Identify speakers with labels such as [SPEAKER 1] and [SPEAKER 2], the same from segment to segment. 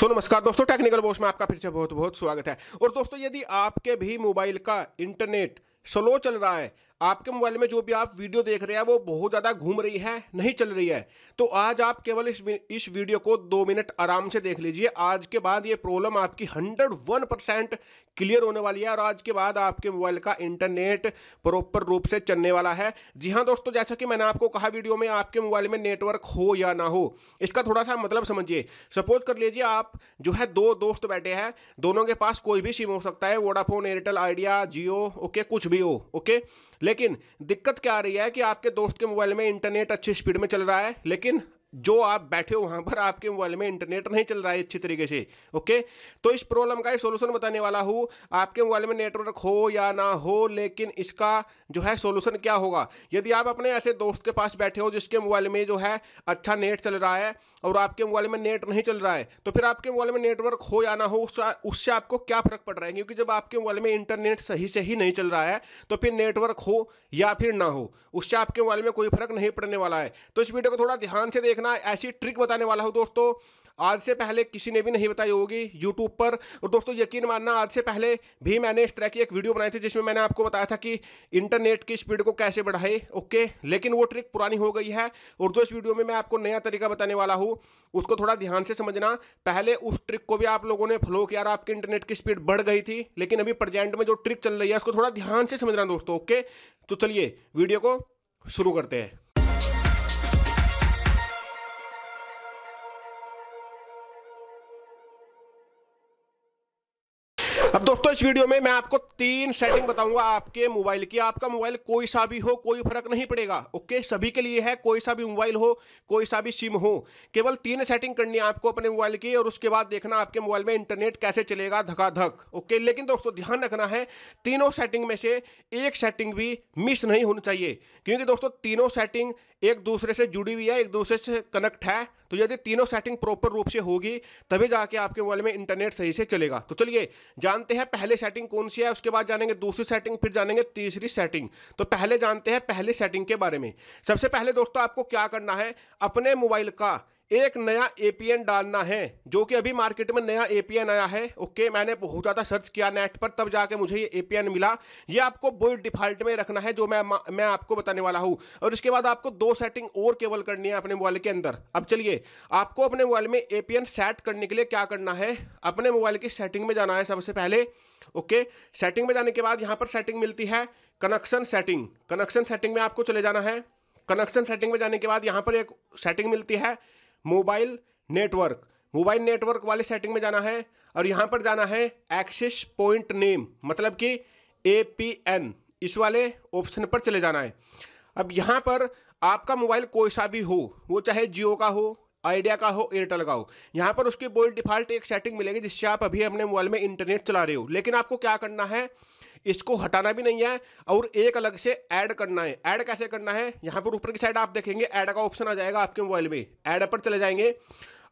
[SPEAKER 1] सो नमस्कार दोस्तों technical boss में आपका फिर से बहुत बहुत स्वागत है। और दोस्तों, यदि आपके भी मोबाइल का इंटरनेट स्लो चल रहा है आपके मोबाइल में जो भी आप वीडियो देख रहे हैं, वो बहुत ज़्यादा घूम रही है, नहीं चल रही है। तो आज आप केवल इस इस वीडियो को दो मिनट आराम से देख लीजिए। आज के बाद ये प्रॉब्लम आपकी हंड्रेड वन परसेंट क्लियर होने वाली है और आज के बाद आपके मोबाइल का इंटरनेट प्रॉपर रूप से चलने वाला है। जी हाँ दोस्तों, जैसा कि मैंने आपको कहा वीडियो में, आपके मोबाइल में नेटवर्क हो या ना हो, इसका थोड़ा सा मतलब समझिए। सपोज़ कर लीजिए, आप जो है दो दोस्त बैठे हैं, दोनों के पास कोई भी सिम हो सकता है Vodafone Airtel Idea Jio okay, कुछ भी हो, ओके? लेकिन दिक्कत क्या आ रही है कि आपके दोस्त के मोबाइल में इंटरनेट अच्छी स्पीड में चल रहा है, लेकिन जो आप बैठे हो वहाँ पर, आपके मोबाइल में इंटरनेट नहीं चल रहा है अच्छी तरीके से, ओके? तो इस प्रॉब्लम का सोल्यूशन बताने वाला हूँ। आपके मोबाइल में नेटवर्क हो या ना हो, लेकिन इसका जो है सोल्यूशन क्या होगा? यदि आप अपने ऐसे दोस्त के पास बैठे हो जिसके मोबाइल में जो है अच्छा नेट चल रहा है और आपके मोबाइल में नेट नहीं चल रहा है तो फिर आपके मोबाइल में नेटवर्क हो या ना हो, उससे आपको क्या फ़र्क पड़ रहा है? क्योंकि जब आपके मोबाइल में इंटरनेट सही से ही नहीं चल रहा है तो फिर नेटवर्क हो या फिर ना हो, उससे आपके मोबाइल में कोई फ़र्क नहीं पड़ने वाला है। तो इस वीडियो को थोड़ा ध्यान से देखना, ऐसी ट्रिक बताने वाला हूँ दोस्तों। आज से पहले किसी ने भी नहीं बताई होगी यूट्यूब पर। और दोस्तों, यकीन मानना, आज से पहले भी मैंने इस तरह की एक वीडियो बनाई थी जिसमें मैंने आपको बताया था कि इंटरनेट की स्पीड को कैसे बढ़ाए ओके लेकिन वो ट्रिक पुरानी हो गई है। और जो इस वीडियो में मैं आपको नया तरीका बताने वाला हूँ, उसको थोड़ा ध्यान से समझना। पहले उस ट्रिक को भी आप लोगों ने फॉलो किया आपकी इंटरनेट की स्पीड बढ़ गई थी। लेकिन अभी प्रजेंट में जो ट्रिक चल रही है, उसको थोड़ा ध्यान से समझना दोस्तों ओके तो चलिए, वीडियो को शुरू करते हैं। अब दोस्तों इस वीडियो में मैं आपको तीन सेटिंग बताऊँगा आपके मोबाइल की। आपका मोबाइल कोई सा भी हो, कोई फ़र्क नहीं पड़ेगा ओके सभी के लिए है, कोई सा भी मोबाइल हो, कोई सा भी सिम हो। केवल तीन सेटिंग करनी है आपको अपने मोबाइल की और उसके बाद देखना आपके मोबाइल में इंटरनेट कैसे चलेगा धकाधक ओके लेकिन दोस्तों, ध्यान रखना है, तीनों सेटिंग में से एक सेटिंग भी मिस नहीं होनी चाहिए। क्योंकि दोस्तों, तीनों सेटिंग एक दूसरे से जुड़ी हुई है, एक दूसरे से कनेक्ट है। तो यदि तीनों सेटिंग प्रॉपर रूप से होगी, तभी जाके आपके मोबाइल में इंटरनेट सही से चलेगा। तो चलिए, जानते हैं पहले सेटिंग कौन सी है, उसके बाद जानेंगे, दूसरी सेटिंग फिर जानेंगे तीसरी सेटिंग तो पहले जानते हैं पहले सेटिंग के बारे में। सबसे पहले दोस्तों, आपको क्या करना है? अपने मोबाइल का एक नया एपीएन डालना है, जो कि अभी मार्केट में नया एपीएन आया है। ओके मैंने बहुत ज़्यादा सर्च किया नेट पर, तब जाके मुझे ये एपीएन मिला। ये आपको बोई डिफ़ॉल्ट में रखना है, जो मैं मैं आपको बताने वाला हूँ। और इसके बाद आपको दो सेटिंग और केवल करनी है अपने मोबाइल के अंदर। अब चलिए, आपको अपने मोबाइल में एपीएन सेट करने के लिए क्या करना है? अपने मोबाइल की सेटिंग में जाना है सबसे पहले। ओके सेटिंग में जाने के बाद यहाँ पर सेटिंग मिलती है कनेक्शन सेटिंग कनेक्शन सेटिंग में आपको चले जाना है। कनेक्शन सेटिंग में जाने के बाद यहाँ पर एक सेटिंग मिलती है मोबाइल नेटवर्क। मोबाइल नेटवर्क वाले सेटिंग में जाना है और यहाँ पर जाना है एक्सेस पॉइंट नेम मतलब कि ए पी एन इस वाले ऑप्शन पर चले जाना है। अब यहाँ पर आपका मोबाइल कोई सा भी हो, वो चाहे जियो का हो, आइडिया का हो, एयरटेल का हो, यहाँ पर उसकी बोल डिफ़ॉल्ट एक सेटिंग मिलेगी जिससे आप अभी अपने मोबाइल में इंटरनेट चला रहे हो। लेकिन आपको क्या करना है? इसको हटाना भी नहीं है और एक अलग से ऐड करना है। ऐड कैसे करना है? यहाँ पर ऊपर की साइड आप देखेंगे, ऐड का ऑप्शन आ जाएगा आपके मोबाइल में। ऐड पर चले जाएँगे।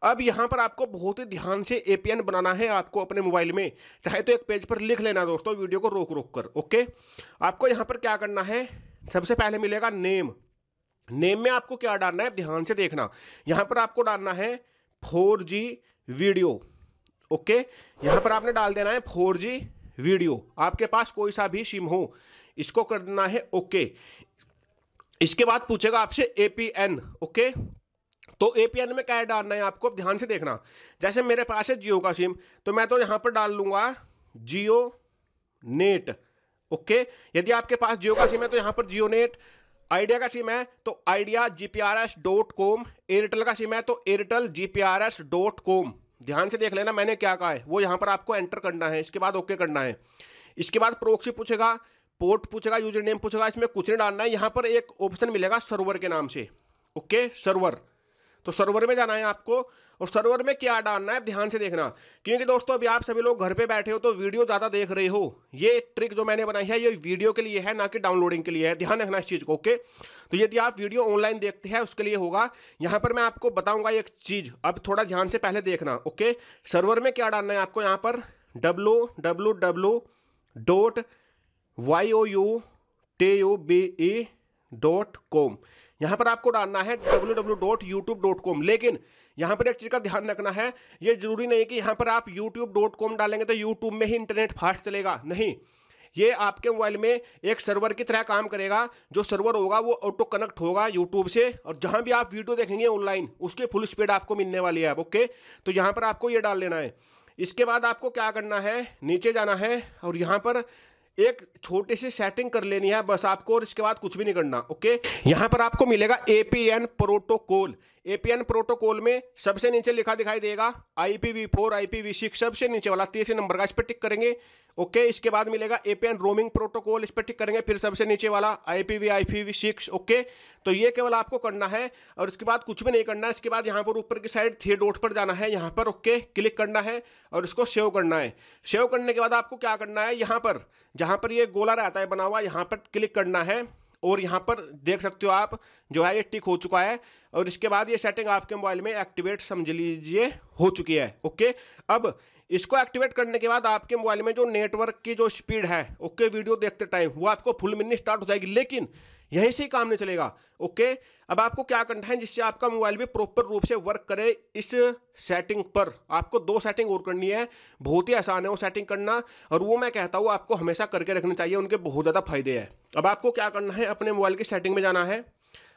[SPEAKER 1] अब यहाँ पर आपको बहुत ही ध्यान से एपीएन बनाना है आपको अपने मोबाइल में। चाहे तो एक पेज पर लिख लेना दोस्तों, वीडियो को रोक रोक कर, ओके? आपको यहाँ पर क्या करना है? सबसे पहले मिलेगा नेम। नेम में आपको क्या डालना है? ध्यान से देखना। यहाँ पर आपको डालना है फोर वीडियो, ओके? यहाँ पर आपने डाल देना है फोर वीडियो, आपके पास कोई सा भी सिम हो, इसको करना है ओके। इसके बाद पूछेगा आपसे एपीएन ओके? तो एपीएन में क्या डालना है आपको? ध्यान से देखना। जैसे मेरे पास है जियो का सिम तो मैं तो यहाँ पर डाल लूँगा जियो नेट, ओके? यदि आपके पास जियो का सिम है तो यहाँ पर जियो नेट, आइडिया का सिम है तो Idea G P R S dot com, Airtel का सिम है तो Airtel G P R S dot com. ध्यान से देख लेना मैंने क्या कहा है। वो यहाँ पर आपको एंटर करना है, इसके बाद ओके करना है। इसके बाद प्रोक्सी पूछेगा पोर्ट पूछेगा यूज़र नेम पूछेगा, इसमें कुछ नहीं डालना है। यहाँ पर एक ऑप्शन मिलेगा सर्वर के नाम से। ओके सर्वर तो सर्वर में जाना है आपको और सर्वर में क्या डालना है ध्यान से देखना। क्योंकि दोस्तों, अभी आप सभी लोग घर पे बैठे हो तो वीडियो ज़्यादा देख रहे हो। ये ट्रिक जो मैंने बनाई है, ये वीडियो के लिए है, ना कि डाउनलोडिंग के लिए है। ध्यान रखना इस चीज़ को, ओके? तो यदि आप वीडियो ऑनलाइन देखते हैं, उसके लिए होगा। यहाँ पर मैं आपको बताऊँगा एक चीज़। अब थोड़ा ध्यान से पहले देखना, ओके? सर्वर में क्या डालना है आपको यहाँ पर? W W dot Y O U T B E dot com यहाँ पर आपको डालना है कॉम लेकिन यहाँ पर एक चीज़ का ध्यान रखना है, ये ज़रूरी नहीं कि यहाँ पर आप कॉम डालेंगे तो यूट्यूब में ही इंटरनेट फास्ट चलेगा। नहीं, ये आपके मोबाइल में एक सर्वर की तरह काम करेगा, जो सर्वर होगा वो ऑटो कनेक्ट होगा यूट्यूब से, और जहाँ भी आप वीडियो देखेंगे ऑनलाइन उसके फुल स्पीड आपको मिलने वाली है। ओके तो यहाँ पर आपको ये डाल लेना है। इसके बाद आपको क्या करना है, नीचे जाना है, और यहाँ पर एक छोटे से सेटिंग कर लेनी है, बस आपको और इसके बाद कुछ भी नहीं करना ओके यहाँ पर आपको मिलेगा एपीएन प्रोटोकॉल एपीएन प्रोटोकॉल में सबसे नीचे लिखा दिखाई देगा। आईपीवी4 आईपीवी6 सबसे नीचे वाला तीसरे नंबर का इस पर टिक करेंगे। ओके इसके बाद मिलेगा एपीएन रोमिंग प्रोटोकॉल इस पर टिक करेंगे, फिर सबसे नीचे वाला आईपीवी आईपीवी सिक्स ओके तो ये केवल आपको करना है, और इसके बाद कुछ भी नहीं करना है। इसके बाद यहाँ पर ऊपर की साइड थ्री डॉट पर जाना है, यहाँ पर ओके क्लिक करना है, और इसको सेव करना है। सेव करने के बाद आपको क्या करना है, यहाँ पर, जहाँ पर ये गोला रहता है, बना हुआ, यहाँ पर क्लिक करना है। और यहाँ पर देख सकते हो आप, जो है ये टिक हो चुका है, और इसके बाद ये सेटिंग आपके मोबाइल में एक्टिवेट समझ लीजिए हो चुकी है ओके अब इसको एक्टिवेट करने के बाद आपके मोबाइल में जो नेटवर्क की जो स्पीड है, ओके, वीडियो देखते टाइम, वो आपको फुल मिलनी स्टार्ट हो जाएगी। लेकिन यहीं से ही काम नहीं चलेगा, ओके? अब आपको क्या करना है, जिससे आपका मोबाइल भी प्रॉपर रूप से वर्क करे इस सेटिंग पर। आपको दो सेटिंग और करनी है, बहुत ही आसान है वो सेटिंग करना, और वो मैं कहता हूँ आपको हमेशा करके रखनी चाहिए, उनके बहुत ज़्यादा फ़ायदे हैं। अब आपको क्या करना है, अपने मोबाइल की सेटिंग में जाना है,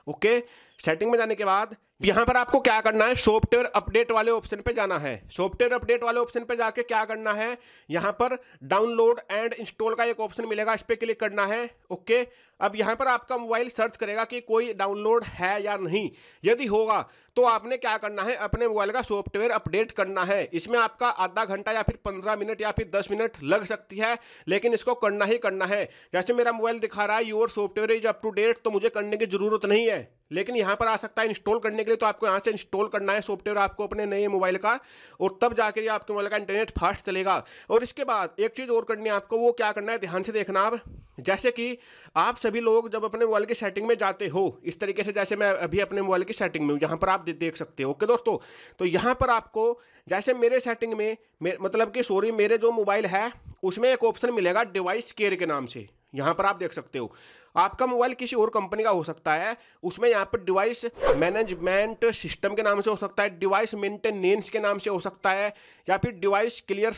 [SPEAKER 1] ओके? सेटिंग में जाने के बाद यहाँ पर आपको क्या करना है? सॉफ्टवेयर अपडेट वाले ऑप्शन पे जाना है। सॉफ्टवेयर अपडेट वाले ऑप्शन पे जाके क्या करना है? यहाँ पर डाउनलोड एंड इंस्टॉल का एक ऑप्शन मिलेगा। इस पर क्लिक करना है। ओके अब यहाँ पर आपका मोबाइल सर्च करेगा कि कोई डाउनलोड है या नहीं। यदि होगा तो आपने क्या करना है? अपने मोबाइल का सॉफ्टवेयर अपडेट करना है। इसमें आपका आधा घंटा या फिर पंद्रह मिनट या फिर दस मिनट लग सकती है, लेकिन इसको करना ही करना है। जैसे मेरा मोबाइल दिखा रहा है your software is up to date तो मुझे करने की ज़रूरत नहीं है। लेकिन यहाँ पर आ सकता है इंस्टॉल करने के लिए तो आपको यहाँ से इंस्टॉल करना है सॉफ्टवेयर आपको अपने नए मोबाइल का, और तब जाकर आपके मोबाइल का इंटरनेट फास्ट चलेगा। और इसके बाद एक चीज़ और करनी है आपको, वो क्या करना है? ध्यान से देखना आप जैसे कि आप लोग जब अपने मोबाइल की सेटिंग में जाते हो, इस तरीके से जैसे मैं अभी अपने मोबाइल की सेटिंग में हूँ, यहाँ पर आप देख सकते हो। ओके दोस्तों तो यहाँ पर आपको जैसे मेरे सेटिंग में मतलब कि सॉरी मेरे जो मोबाइल है, उसमें एक ऑप्शन मिलेगा डिवाइस केयर के नाम से। यहाँ पर आप देख सकते हो। आपका मोबाइल किसी और कंपनी का हो सकता है, उसमें यहाँ पर डिवाइस मैनेजमेंट सिस्टम के नाम से हो सकता है डिवाइस मेंटेनेंस के नाम से हो सकता है, या फिर डिवाइस क्लियर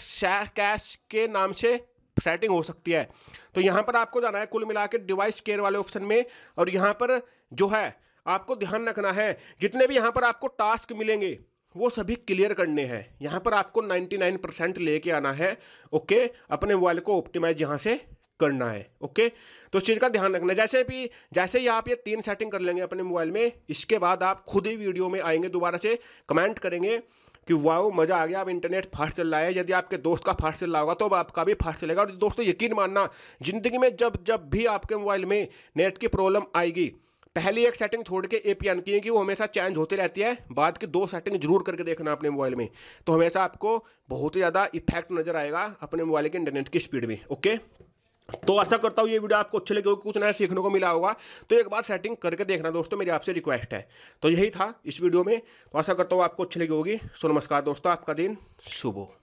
[SPEAKER 1] कैश के नाम से सेटिंग हो सकती है। तो यहाँ पर आपको जाना है कुल मिला डिवाइस केयर वाले ऑप्शन में और यहाँ पर जो है, आपको ध्यान रखना है, जितने भी यहाँ पर आपको टास्क मिलेंगे, वो सभी क्लियर करने हैं। यहाँ पर आपको 99 परसेंट लेके आना है ओके अपने मोबाइल को ऑप्टिमाइज यहाँ से करना है ओके तो इस चीज़ का ध्यान रखना जैसे भी, जैसे ही आप ये तीन सेटिंग कर लेंगे अपने मोबाइल में, इसके बाद आप खुद ही वीडियो में आएँगे दोबारा से कमेंट करेंगे कि वाह मज़ा आ गया, अब इंटरनेट फास्ट चल रहा है। यदि आपके दोस्त का फास्ट चल रहा होगा तो अब आपका भी फास्ट चलेगा। और दोस्तों, यकीन मानना, ज़िंदगी में जब जब भी आपके मोबाइल में नेट की प्रॉब्लम आएगी, पहली एक सेटिंग छोड़ के ए पी एन की है कि वो हमेशा चेंज होती रहती है। बाद की दो सेटिंग ज़रूर करके देखना अपने मोबाइल में। तो हमेशा आपको बहुत ही ज़्यादा इफ़ेक्ट नज़र आएगा अपने मोबाइल के इंटरनेट की स्पीड में ओके तो आशा करता हूँ ये वीडियो आपको अच्छे लगे कुछ नया सीखने को मिला होगा। तो एक बार सेटिंग करके देखना दोस्तों, मेरी आपसे रिक्वेस्ट है। तो यही था इस वीडियो में। तो आशा करता हूँ आपको अच्छी लगी होगी। सो नमस्कार दोस्तों, आपका दिन शुभ हो।